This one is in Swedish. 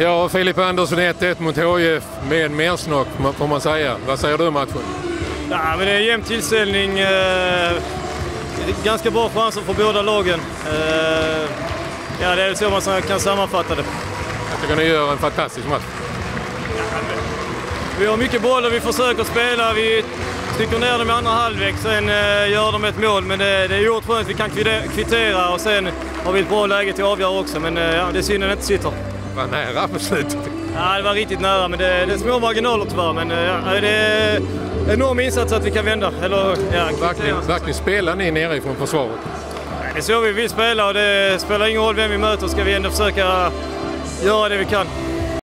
Ja, Filip Andersson 1-1 mot HIF med mersnock får man säga. Vad säger du om matchen? Ja, men det är en jämn tillställning. Eh, ganska bra chanser för båda lagen. Eh, ja, det är så man kan sammanfatta det. Jag tycker ni gör en fantastisk match. Vi har mycket boll och vi försöker spela. Vi trycker ner dem i andra halvlek, sen eh, gör de ett mål. Men det, det är oerhört skönt. Vi kan kvittera och sen har vi ett bra läge till att avgöra också. Men eh, ja, det är synd att det inte sitter. Var nära på slutet. Ja, det var riktigt nära, men det, det är små marginaler tyvärr. Men eh, ja, det är enorm insats att vi kan vända. Eller, ja, verkligen, verkligen spelar ni nerifrån försvaret? Det är så vi vill spela och det spelar ingen roll vem vi möter ska vi ändå försöka göra det vi kan.